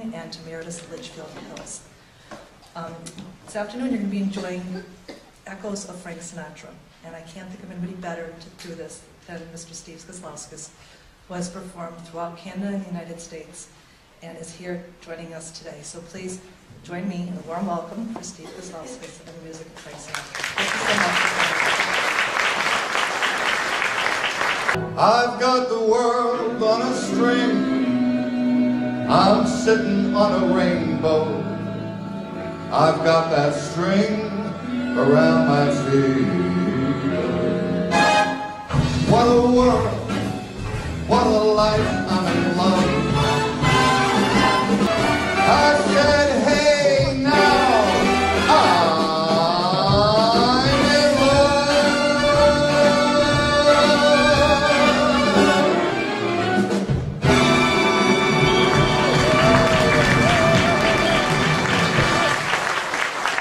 and to Meredith Litchfield Hills. Um, This afternoon, you're going to be enjoying echoes of Frank Sinatra, and I can't think of anybody better to do this than Mr. Steve Kazlauskas, who has performed throughout Canada and the United States, and is here joining us today. So please join me in a warm welcome for Steve Kazlauskas and the music of Frank Sinatra. Thank you so much. I've got the world on a string. I'm sitting on a rainbow. I've got that string around my feet. What a world, what a life,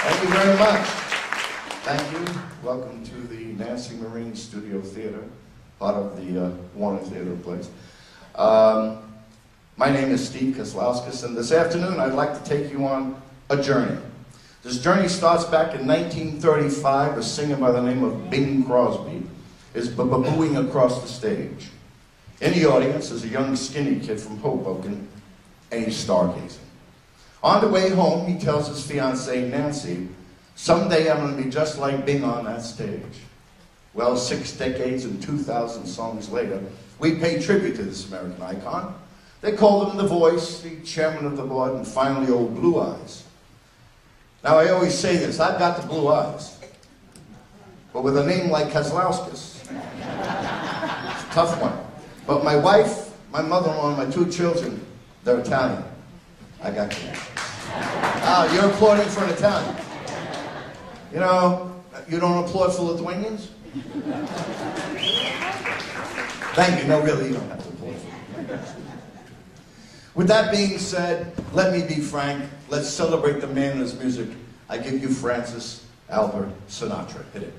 Thank you very much. Thank you. Welcome to the Nancy Marine Studio Theater, part of the uh, Warner Theater place. Um, my name is Steve Kazlauskas, and this afternoon I'd like to take you on a journey. This journey starts back in 1935. A singer by the name of Bing Crosby is babooing across the stage. In the audience is a young skinny kid from Hoboken, and he's stargazing. On the way home, he tells his fiancee, Nancy, someday I'm going to be just like Bing on that stage. Well, six decades and 2,000 songs later, we pay tribute to this American icon. They called him the voice, the chairman of the board, and finally old Blue Eyes. Now, I always say this, I've got the blue eyes. But with a name like Kazlauskas, it's a tough one. But my wife, my mother-in-law, and my two children, they're Italian. I got you. Ah, you're applauding for an Italian. You know, you don't applaud for Lithuanians? Thank you. No, really, you don't have to applaud. With that being said, let me be frank. Let's celebrate the man and his music. I give you Francis Albert Sinatra. Hit it.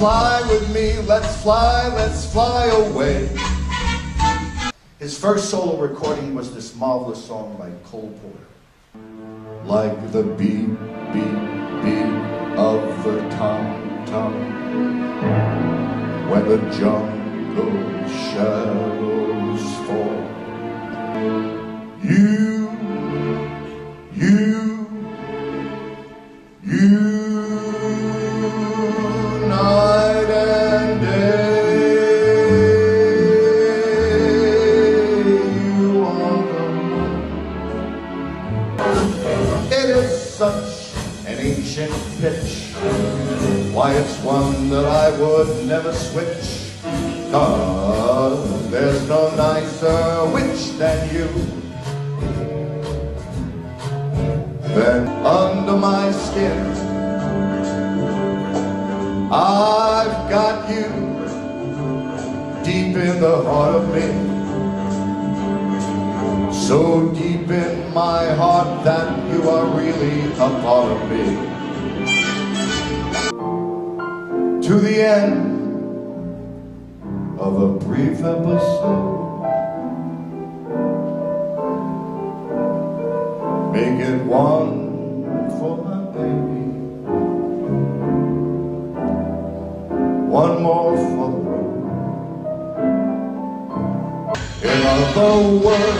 Fly with me, let's fly, let's fly away. His first solo recording was this marvelous song by Cole Porter. Like the beat, beat, beat of the tom tom when the jungle shadows fall. You, such an ancient pitch, why it's one that I would never switch. Cause there's no nicer witch than you. Then under my skin, I've got you deep in the heart of me. So deep in my heart that you are really a part of me. To the end of a brief episode. Make it one for my baby. One more for the road. In other words,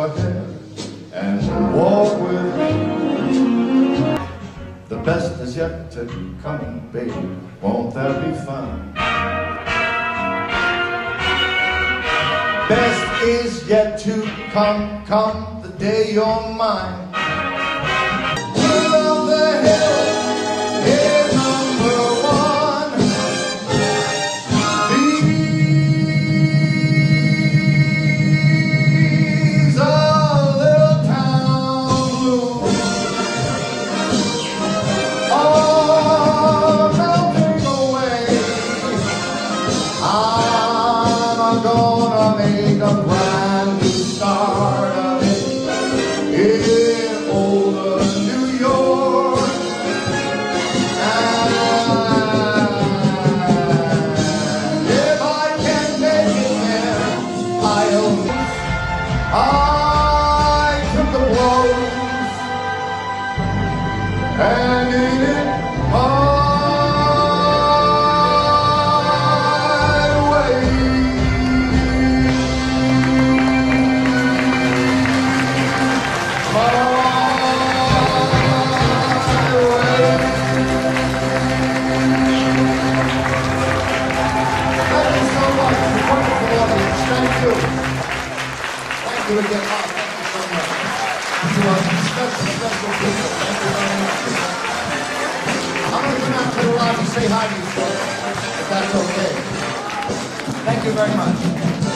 your hair and walk with me. The best is yet to come, baby. Won't that be fun? best is yet to come. Come the day you're mine. I'm gonna make a brand new start of it in old New York. And if I can make it there, I'll. I took the blows and it Thank you. Thank you again. Oh, thank you so much. You are special, special people. Thank you very much. I'm going to come out to the lobby and say hi to you folks, if that's okay. Thank you very much.